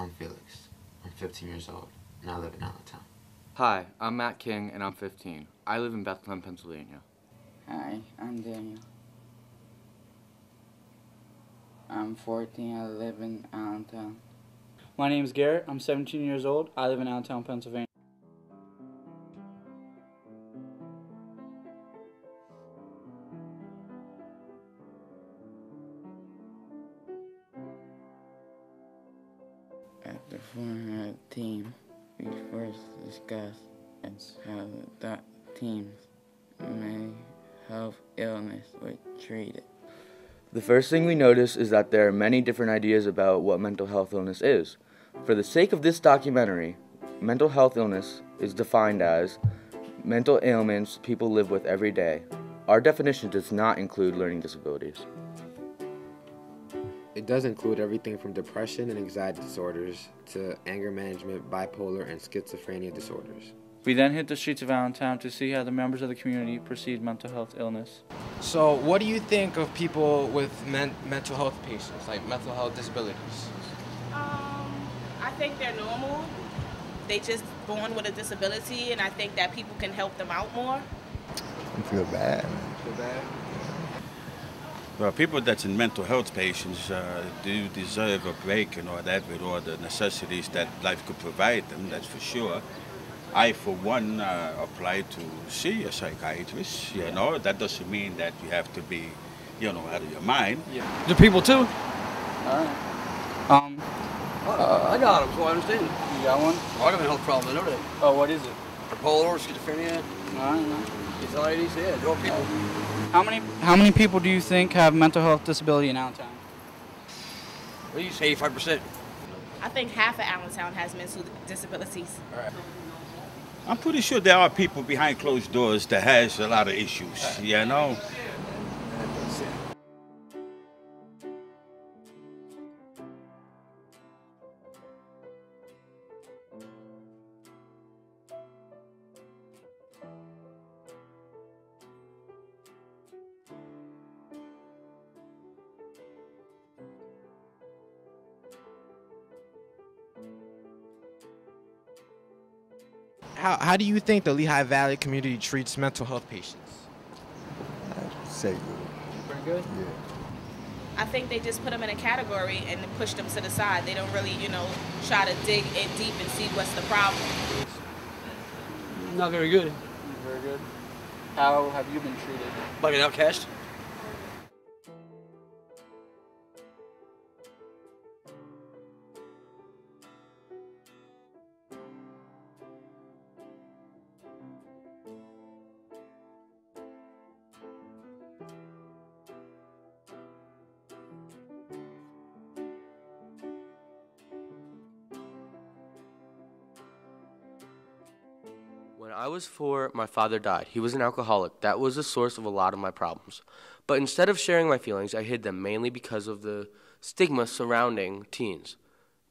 I'm Felix. I'm 15 years old, and I live in Allentown. Hi, I'm Matt King, and I'm 15. I live in Bethlehem, Pennsylvania. Hi, I'm Daniel. I'm 14. I live in Allentown. My name is Garrett. I'm 17 years old. I live in Allentown, Pennsylvania. The former team, we first discussed how the team's mental health illness was treated. The first thing we notice is that there are many different ideas about what mental health illness is. For the sake of this documentary, mental health illness is defined as mental ailments people live with every day. Our definition does not include learning disabilities. It does include everything from depression and anxiety disorders to anger management, bipolar, and schizophrenia disorders. We then hit the streets of Allentown to see how the members of the community perceive mental health illness. So, what do you think of people with men- mental health patients, like mental health disabilities? Um, I think they're normal. They just born with a disability, and I think that people can help them out more. I feel bad. Feel bad? Well, people that's in mental health patients uh, do deserve a break and all that with all the necessities that life could provide them, that's for sure. I, for one, uh, apply to see a psychiatrist. You know, that doesn't mean that you have to be, you know, out of your mind. Yeah. The people too? Alright. Um, Uh, I got them, so I understand. you got one? I got a health problem, I know that. Oh, what is it? Bipolar, schizophrenia, I don't know. anxiety, yeah, they're all people. How many how many people do you think have mental health disability in Allentown? At least 85%. I think half of Allentown has mental disabilities. I'm pretty sure there are people behind closed doors that has a lot of issues, you know. How, how do you think the Lehigh Valley community treats mental health patients? I'd say good. Pretty good. Yeah. I think they just put them in a category and push them to the side. They don't really, you know, try to dig in deep and see what's the problem. Not very good. Very good. How have you been treated? Like an outcast. When I was four, my father died. He was an alcoholic. That was the source of a lot of my problems. But instead of sharing my feelings, I hid them mainly because of the stigma surrounding teens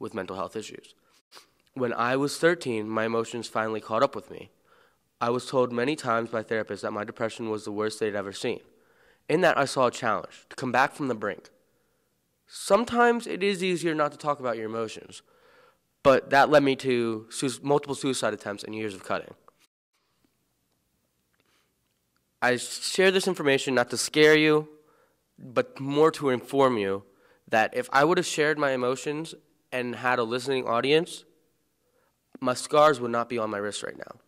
with mental health issues. When I was 13, my emotions finally caught up with me. I was told many times by therapists that my depression was the worst they'd ever seen. In that, I saw a challenge to come back from the brink. Sometimes it is easier not to talk about your emotions, but that led me to multiple suicide attempts and years of cutting. I share this information not to scare you, but more to inform you that if I would have shared my emotions and had a listening audience, my scars would not be on my wrist right now.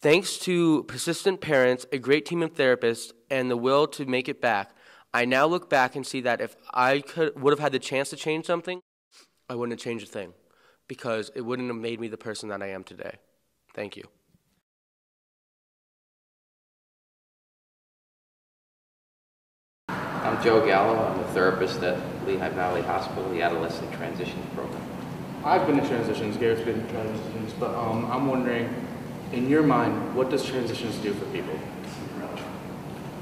Thanks to persistent parents, a great team of therapists, and the will to make it back, I now look back and see that if I could would have had the chance to change something, I wouldn't have changed a thing because it wouldn't have made me the person that I am today. Thank you. I'm Joe Gallo. I'm a therapist at Lehigh Valley Hospital, the Adolescent Transitions Program. I've been in transitions, Garrett's been in transitions, but um, I'm wondering, in your mind, what does transitions do for people?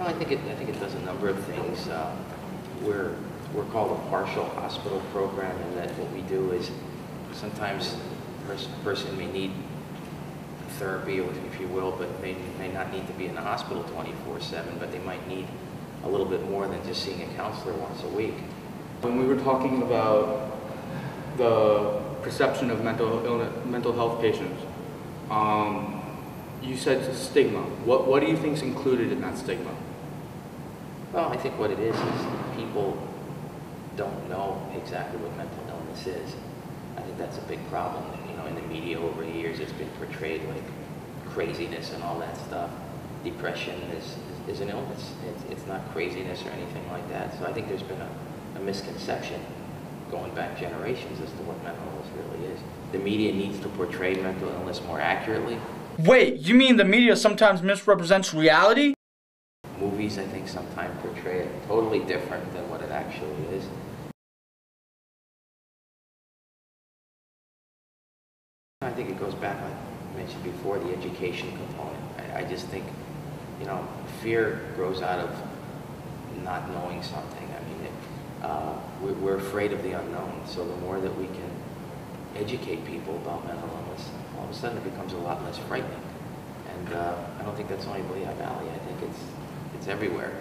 Well, I think it, I think it does a number of things. Uh, we're, we're called a partial hospital program, and that what we do is sometimes a pers- person may need therapy, if you will, but may, may not need to be in the hospital 24/7, but they might need a little bit more than just seeing a counselor once a week. When we were talking about the perception of mental illness, mental health patients, um, you said stigma. What what do you think is included in that stigma? Well, I think what it is is people don't know exactly what mental illness is. I think that's a big problem. You know, in the media over the years, it's been portrayed like craziness and all that stuff. Depression is, is, an illness. It's, it's not craziness or anything like that. So I think there's been a, a misconception going back generations as to what mental illness really is. The media needs to portray mental illness more accurately. Wait, you mean the media sometimes misrepresents reality? Movies, I think, sometimes portray it totally different than what it actually is. I think it goes back, like I mentioned before, the education component. I, I just think, you know, fear grows out of not knowing something. I mean, it, uh, we're, afraid of the unknown, so the more that we can educate people about mental illness, all of a sudden it becomes a lot less frightening. And uh, I don't think that's only Lehigh Valley. I think it's it's everywhere.